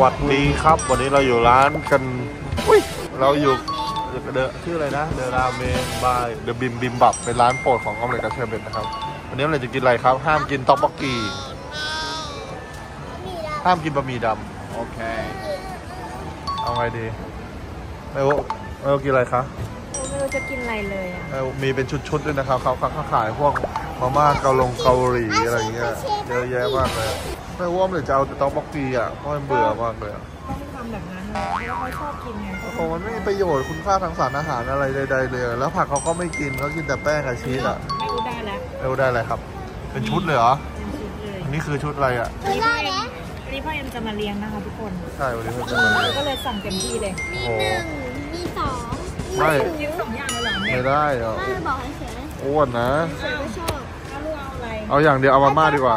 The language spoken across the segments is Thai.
วัสดีครับ วันนี้เราอยู่ร้านกันอุ้ยเราอยู่ the ชื่ออะไรนะ The Ramen by The Bibimbab เป็นร้านโปรดของออมเล็ตกับเชอร์เบตนะครับวันนี้ออมเล็ตจะกินอะไรครับ ห้ามกินต๊อกบกกีห้ามกินบะหมี่ดำโอเค เอาไงดีไม่รู้ไม่รู้กินอะไรคะไม่รู้จะกินอะไรเลยอะไม่รู้มีเป็นชุดๆด้วยนะครับเขาเขาขายพวกมาม่าเกาลงเกาหลีอะไรอย่างเงี้ยเยอะแยะมากเลย ไม่รู้ว่าออมเล็ตจะเอาแต่ต๊อกบกกีอะเพราะมันเบื่อมากเลยอะต้องทำแบบนั้นเลยเพราะว่าเขาชอบกินไงโอ้โหมันไม่มีประโยชน์คุณค่าทางสารอาหารอะไรใดๆเลยแล้วผักเขาก็ไม่กินเขากินแต่แป้งกับชีสอะไม่รู้ได้แล้วเอวได้อะไรครับ เป็นชุดเลยเหรอเป็นชุดเลยอันนี้คือชุดอะไรอะอันนี้พ่อเอ็มอันนี้พ่อเอ็มจะมาเลี้ยงนะคะทุกคนใช่วันนี้เพิ่งจะมาเรียนก็เลยสั่งเต็มที่เลยมีหนึ่งมีสองไม่กินสองอย่างเลยเหรอเนี่ยไม่ได้เหรอก็เลยบอกเฉยอ้วนนะๆเฉยก็ชอบถ้าลูกเอาอะไรเอาอย่างเดียวเอามาม่าดีกว่า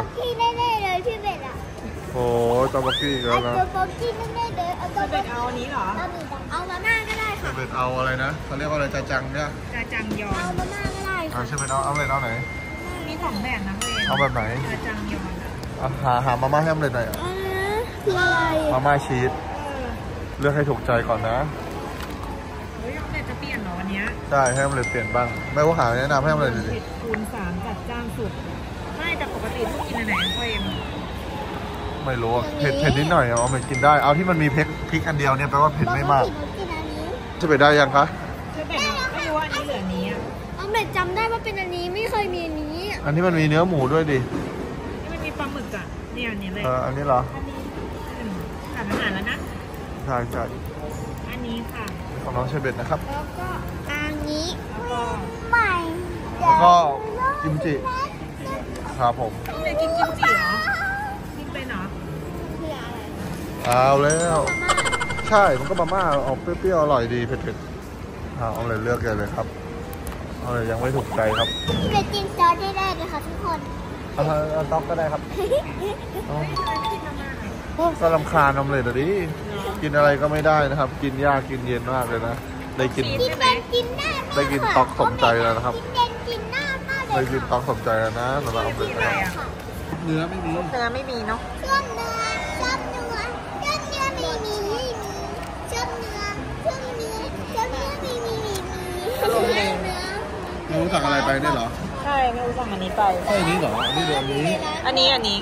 โอ้ยตอบักกี้อีกแล้เอาวนะตัวโป๊กี้แน่ๆเลยเอาตัวจะเป็โป๊นเอาอันนี้เหรอ เอาหมี่ดำเอามาม่าก็ได้ค่ะเป็นเอาอะไรนะเขาเรียกว่าอะไรจาจังเนี่ยจาจังยอเอานมาม่าก็ได้เอาค่ะใช่ไหมเอาเอาเลยเอาไหนมีสองแบบนะพ่อเอ็มเอาแบบไหนจาจังยอนอะเอาหาหามาม่าให้อมเลยหน่อยอะอันนั้นคืออะไรมาม่าชีสเออเลือกให้ถูกใจก่อนนะเฮ้ยเอาแต่จะเปลี่ยนเหรอวันเนี้ยใช่ให้อมเลยเปลี่ยนบ้างไม่ว่าหาแนะนำให้อมเลยดิเผ็ดคูณสามจัดจ้านสุดไม่แต่ปกติลูกกินอันไหนอะพ่อเอ็ม ไม่รู้อะเผ็ดเผ็ดนิดหน่อยเอาไปกินได้ เอาที่มันมีพริกพริกอันเดียวเนี่ยแปลว่าเผ็ดไม่มากบอกว่าผิดว่ากินอันนี้จะไปได้ยังคะจะเป็นไม่รู้ว่าอันนี้เหลืออันนี้อะเอาเบ็ดจำได้ว่าเป็นอันนี้ไม่เคยมีอันนี้ อันนี้มันมีเนื้อหมูด้วยดินี่มันมีปลาหมึกอะเนี่ยอันนี้เลยเอออันนี้เหรออืมขาดอาหารแล้วนะใช่ใช่อันนี้ค่ะของน้องเชเบตนะครับแล้วก็อันนี้แล้วก็ใหม่แล้วก็กิมจิครับผม เอาแล้วมาม่าใช่มันก็มาม่าออกเปรี้ยวๆอร่อยดีเผ็ดๆเอาเอาเลยเลือกเลยเลยครับเอาเลยยังไม่ถูกใจครับพี่เบ็ดกินซอสได้ได้เลยค่ะทุกคนเอาเอาต๊อกก็ได้ครับเอาเฮ้ยทำไมไม่กินมาม่าหน่อยก็ลำคาญนมเลยแต่ดิกินอะไรก็ไม่ได้นะครับ กินยากกินเย็นมากเลยนะได้กินกินเป็นกินหน้าได้กินต๊อกสมใจแล้วนะครับกินเด่นกินหน้ามากเลได้ยกินต๊อกสมใจแล้วนะสำหรับออมเล็ตนะครับค่ะเนื้อไม่มีเนื้อไม่มีเนาะเครื่องเนื้อ มีเครื่องเนื้อไม่รู้สั่งอะไรไปเนี่ยเหรอใช่ไม่รู้สั่งอันนี้ไปใช่อันนี้เหรออันนี้เดี๋ยวอันนี้ อันนี้อันนี้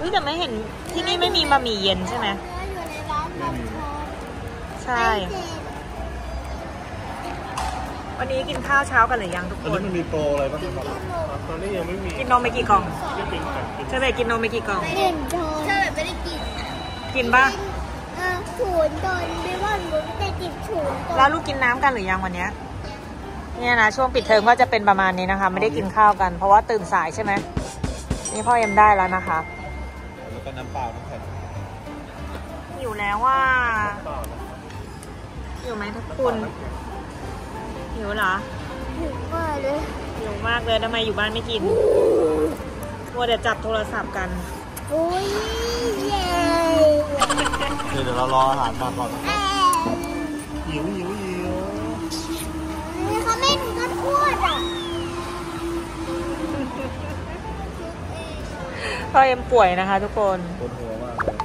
อุ้ยแต่ไม่เห็นที่นี่ไม่มีบะหมี่เย็นใช่ไหมอยู่ในร้านแบบทองใช่ วันนี้กินข้าวเช้ากันหรือยังทุกอันคนี้น มันมีโปรอะไรบ้างครับตอนนี้ยังไม่มีกินนมไปกี่กล่องเชเบกินนมไปกี่กล่องเด่นโชว์ใช่แบบไม่ได้กินกินปะ เออถูนโดนไม่ว่าหนูจะกินถูนโดนแล้วลูกกินน้ำกันหรือยังวันเนี้ยเนี่ยนะช่วงปิดเทอมก็จะเป็นประมาณนี้นะคะ ไม่ได้กินข้าวกัน เพราะว่าตื่นสายใช่ไหมนี่พ่อเอ็มได้แล้วนะคะแล้วก็น้ำเปล่าน้ำแข็งหิวแล้วว่าหิวไหมทุกคุณหิวเหรอถูกมากเลยหิวมากเลยทำไมอยู่บ้านไม่กินมัวแต่จับโทรศัพท์กันโอ้ยเย้ เดี๋ยวเรารออาหารมาก่อนแอหิวหิวหิวนี่เขาไม่ถึงก็พูดอะพ่อเอ็มป่วยนะคะทุกคนปวดหัวมากเลย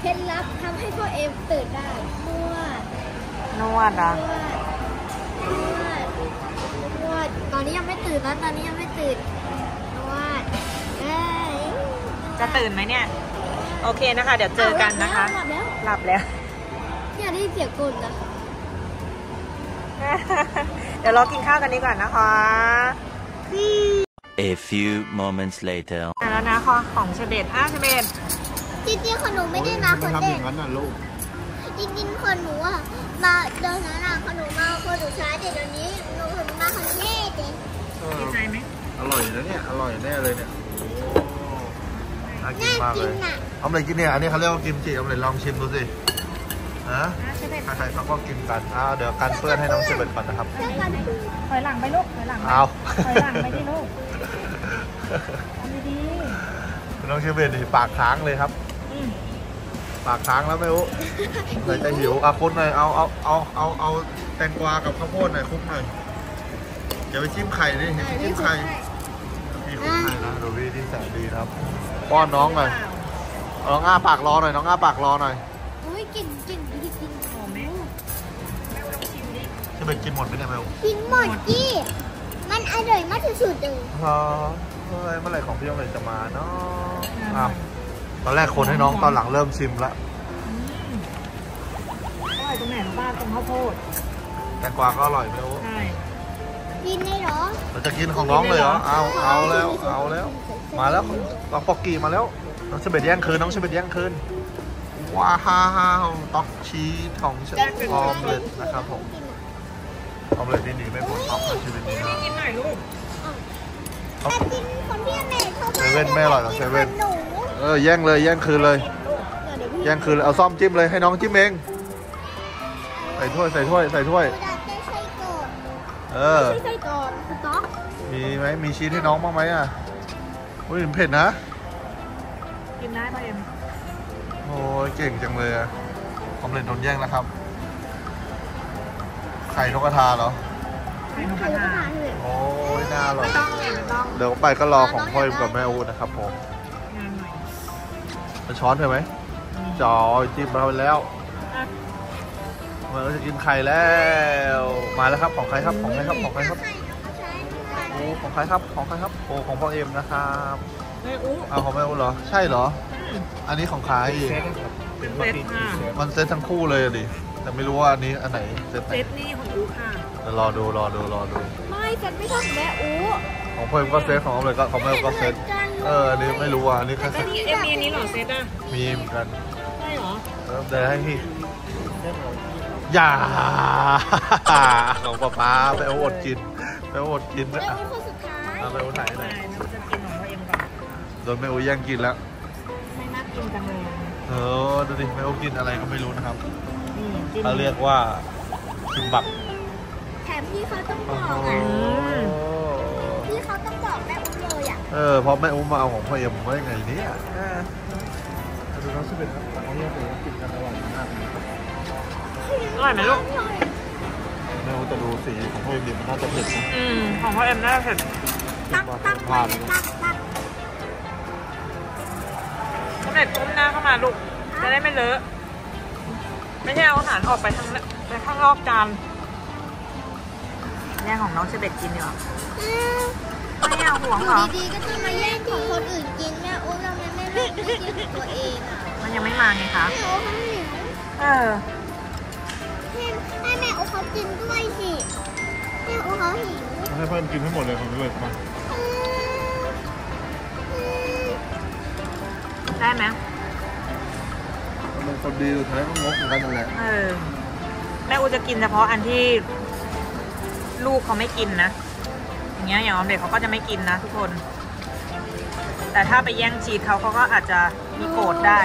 เคล็ดลับทำให้พ่อเอ็มตื่นได้นวดนวดอะนวดนวดนวดตอนนี้ยังไม่ตื่นนะตอนนี้ยังไม่ตื่นนวดเอ้ยจะตื่นไหมเนี่ย โอเคนะคะ เดี๋ยวเจอกันนะคะ หลับแล้วหลับแล้วเนี่ยได้ยินเสียงกลนะเดี๋ยวเรากินข้าวกันดีกว่านะคะ A few moments later. อะแล้วนะของของเชเบตอะเชเบตจริงๆของหนูไม่ได้มาคนทำอเด็กย่างนั้นน่ะลูกจริงๆคนหนูอะมาเดินนั้นอะคนหนูมาคนหนูช้าแต่เดี๋ยวนี้หนูหนูมาคนแรกเองดีใจไหมอร่อยนะเนี่ย อร่อยแน่เลยเนี่ยโอ้ น่ากินน่ามากกิเลนยอะเอาเลยกินเนี่ย อันนี้เขาเรียกว่ากิมจิเอาเลยลองชิมดูสิฮะอะเชเบตใครๆเขาก็กินกันอ้าวเดี๋ยวกันเปื้อนให้น้องเชเบตก่อนนะครับเจ้ากันคือถอยหลังไปลูกถอยหลังไปเอา ถอยหลังไปที่ลูกทำดีน้องเชเบตนี่ปากค้างเลยครับ ๆอืมปากค้างแล้วไม่รู้เลยจะหิวอะคุณหน่อยเอาเอาเอาเอาเอาแตงกวากับข้าวโพดหน่อยคลุกหน่อยอย่าไปจิ้มไข่ดิเห็นไปจิ้มไข่พี่คลุกไข่นะดูวิที่แสนดีนะครับ ป้อนน้องหน่อยเน้องอ้าปากรอหน่อยน้องอ้าปากรอหน่อยอุ้ยกินกินกินกินหอมไหมแม่ลองชิมดิจะเป็นกินหมดไหมเนี่ยแมวกินหมดกี้มันอร่อยมากที่สุดเลยรอเมื่อไหรเมื่อไหร่ของพี่ต้องเลยจะมาเนาะอ้าวตอนแรกคนให้น้องตอนหลังเริ่มชิมละอร่อยตรงไหนของบ้านตรงข้าวโพดแตงกวาก็อร่อยแมวใช่ กินได้เหรอเราจะกินของน้องเลยเหรอ เอา เอาแล้ว เอาแล้ว มาแล้วน้องปอกกี้มาแล้ว น้องเชอร์เบตแย่งคืน น้องเชอร์เบตแย่งคืน ว้าวต็อกชีสของเชฟออมเล็ตนะครับผม ออมเล็ตนี่หนีไม่พ้นต๊อกในชีวิตนี้นะกินหน่อยลูกแต่กินของพี่แม่เขาเซเว่นไม่อร่อยหรอกเซเว่นหนูเออ แย่งเลย แย่งคืนเลยเดี๋ยวพี่แย่งคืนเลย เอาซ่อมจิ้มเลย ให้น้องจิ้มเอง ใส่ถ้วย ใส่ถ้วย ใส่ถ้วย เออไม่ใช่ก่อนสต๊อกมีไหมมีชีสให้น้องบ้างไหมอะอุ้ยเผ็ดนะ กินได้พ่อเอ็มโอ้ยเก่งจังเลยอะออมเล็ตโดนแย่งแล้วครับ ไข่นกกระทาเหรอ ไม่ต้องใครกระก็ทาทานเลยโอ้ยน่าอร่อยไม่ต้องเลยไม่ต้องเดี๋ยวไปก็รอของพ่อเอ็มกับแม่อูนะครับผมงานหน่อยจะช้อนเธอไหมจอยจิ้มมาไปแล้ว อะมันก็จะกินไข่แล้ว มาแล้วครับของใครครับของใครครับของใครครับไข่นกกระทาด้วยโอ้ของใครครับของใครครับโอ้ของพ่อเอ็มนะครับแม่อู้เอาของแม่อูเหรอใช่เหรอ อันนี้ของใครเป็นเซตค่ะมันเซตทั้งคู่เลยอะดิแต่ไม่รู้ว่าอันนี้อันไหนเซตไหนเซตนี่ของอู้ค่ะเดี๋ยวรอดูรอดูรอดูไม่ฉันไม่ชอบแม่อูของพ่อเอ็มก็เซตของออมเลยก็ของแม่อูก็เซตเอออันนี้ไม่รู้อะอันนี้แค่เซแล้วตนี่เอ็มมีอันนี้เหรอเซตอะมีเหมือนกันใช่เหรอเออเดี๋ยวให้พี่ อย่าของป๊าป๊าไปเอาอดกินไปเอาอดกินแม่นะอูคนสุดท้ายเอาไปเอาถ่ายหน่ใช่อยแม่จะกินของพ่อเอ็มก่อนโดนแม่อูแย่งกินแล้วไม่น่ากินจังเลยเออดูดิแม่อูกินอะไรก็ไม่รู้นะครับนี่จิ้มเขาเรียกว่าคิมบับแถมพี่เขาต้องบโอ้อกโหอะพี่เขาต้องบอกแม่อูเลยอะเออเพราะแม่อูมาเอาของพ่อเอ็มไว้ไงเนี่ยเออดูน้องสิเป็นครับเขาเรียกว่ากินกันอร่อยมากเลย อร่อยไหมลูกแม่อูจะดูสีของพ่อเอ็มดิมันน่าจะเผ็ดนะอืมของพ่อเอ็มน่าเผ็ดตักตักพลาดเลยตักตักสำเร็จก้มหน้าเข้ามาลูก จะได้ไม่เลอะ ไม่ใช่เอาอาหารออกไปทางไปข้างนอกจานแย่งของน้องเชเบตกินดีกว่าอืมไม่เอาห่วงอเหรยู่อดีๆก็จะมาแย่งของคนอื่นกินแม่อูเราไม่ไม่เลือกไม่กินของตัวเองอะ มันยังไม่มาไงคะแม่อูเขาหิวเออ กินด้วยสิแม่อูเขาหิวให้เพื่อนกินให้หมดเลยของด้วยมาอืมอืมได้ไหมเป็นคนดีสุดท้ายก็งกเหมือนกันนั่นแหละเออแม่อูจะกินเฉพาะอันที่ ลูกเขาไม่กินนะอย่างเงี้ยอย่างออมเด็กเขาก็จะไม่กินนะทุกคน แต่ถ้าไปแย่งชีสเขาเขาก็อาจจะมีโกรธได้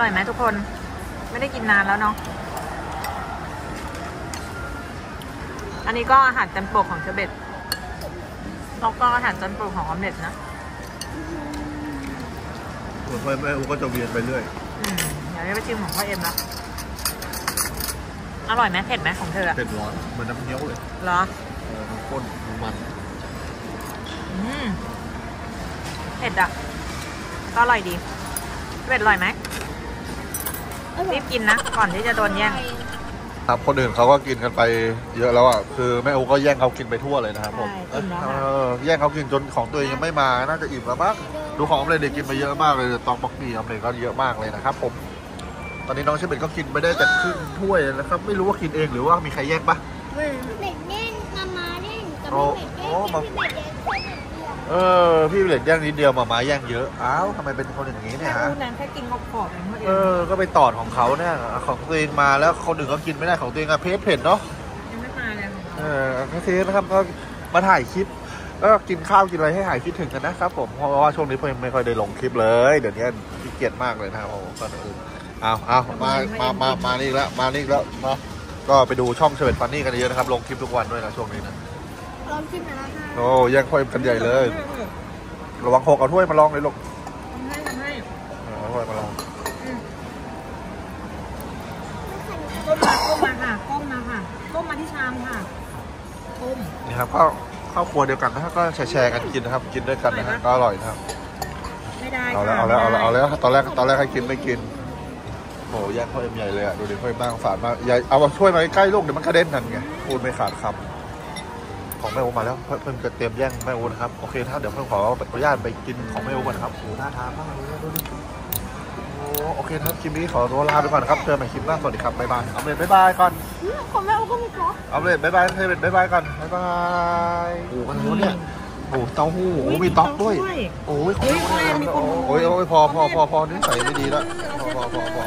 ร่อยไหมทุกคน ไม่ได้กินนานแล้วเนาะ อันนี้ก็อาหารจานโปรดของเชเบตแล้วก็อาหารจานโปรดของออมเล็ตนะส่วนพ่อแม่อูก็จะเวียนไปเรื่อยอืมเดี๋ยวจะไปชิมของพ่อเอ็มละอร่อยไหมเผ็ดไหมของเธออะเผ็ดร้อนเหมือนน้ำเงี้ยวเลยเหรอเออมันข้นมันอืมเผ็ดอะก็อร่อยดีเผ็ดอร่อยไหม รีบกินนะ ก่อนที่จะโดนแย่งครับคนอื่นเขาก็กินกันไปเยอะแล้วอะคือแม่อูก็แย่งเขากินไปทั่วเลยนะครับผมใช่อิ่มแล้วเอค่ะอแย่งเขากินจนของตัวเองยังไม่มาน่าจะอิ่มแล้วมั้งดูของออมเลยเด็กกินไปเยอะมากเลยตองบอกมีออมเลยก็เยอะมากเลยนะครับผมตอนนี้น้องเชเบตก็กินไปได้แต่ครึ่งถ้วยนะครับไม่รู้ว่ากินเองหรือว่ามีใครแย่งปะเบ็ดเล่นมามาเล่นกับโอ้พี่โอ้เบ็ดมาเล่นพี่ เบ็ดเล่นคนเดียวเออ พี่เหล็กแย่งนิดเดียวหมามาแย่งเยอะ อ้าวทำไมเป็นคนอย่างนี้เนี่ยฮะพูดนั้นแค่กินขอบๆเองพ่อเอ็เอมอก็ไปตอดของเขาเนี่ย ของตัวเองมาแล้วคนอื่นก็กินไม่ได้ของตัวเองอะเพชรเผ็ดเนาะ ยังไม่มาเลยของเอเขาอแค่ทีนะครับก็มาถ่ายคลิปแล้วก็กินข้าวกินอะไรให้หายคิดถึงกันนะครับผม เพราะว่าช่วงนี้ผมไม่ค่อยได้ลงคลิปเลย เดี๋ยวนี้ขี้เกียจมากเลยนะครับผมก็อื่นเอาเอามามามามานี่อีกแล้ว มานี่อีกแล้วมาก็ไปดูช่องเฉลิมฟันนี่กันเยอะนะครับ ลงคลิปทุกวันด้วยนะช่วงนี้นะ ลองชิมหน่อยนะคะโอ้แย่งค่อยกันใหญ่เลย ระวังหกเอาถ้วยมาลองเลยลูกทำให้ทำให้เออเอาถ้วยมาลองอืมไม่ใส่น้ำตาลก้มมาก้มมาค่ะก้มมาค่ะก้มมาที่ชามค่ะก้มนี่ครับก็ครอบครัวเดียวกันนะครับก็แชร์ๆกันกินนะครับ กินด้วยกันนะฮะก็อร่อยนะครับ ไม่ได้เอาค่ะแล้วเอาแล้วเอาแล้วไม่ได้เอาแล้วตอนแรกตอนแรกให้กินไม่กินโหแย่งพ่อเอ็มใหญ่เลยอะดูดิพ่อเอ็มบ้างฝาดมากใหญ่เอามาช่วยมาใกล้ๆลูกเดี๋ยวมันกระเด็นกันไงพูดไม่ขาดคำ ของแม่โอมาแล้วเพิ่มเพิ่มจะเตรียมแย่งแม่โอนะครับโอเคถ้าเดี๋ยวเพิ่มขออนุญาตไปกินของแม่โอก่อนนะครับโอ้น่าทานมากเลยนะดูดิโอ้โอเคครับคลิปนี้ขอตัวลาไปก่อนนะครับเจอกันใหม่คลิปหน้าสวัสดีครับบ๊ายบายเอาเลยบ๊ายบายก่อนของแม่อูก็มีครบเอาเลยบ๊ายบายเฮ้ยบ๊ายบายก่อนบ๊ายบายโอ้โหอะไรวะเนี่ยโอ้โหเต้าหู้โอ้โหมีต๊อกด้วยโอ้ยเฮ้ยพ่อเอ็มมีคนโอ้ยโอ้ยพอพอพอพอนิสัยไม่ดีแล้วพอพอพอพอ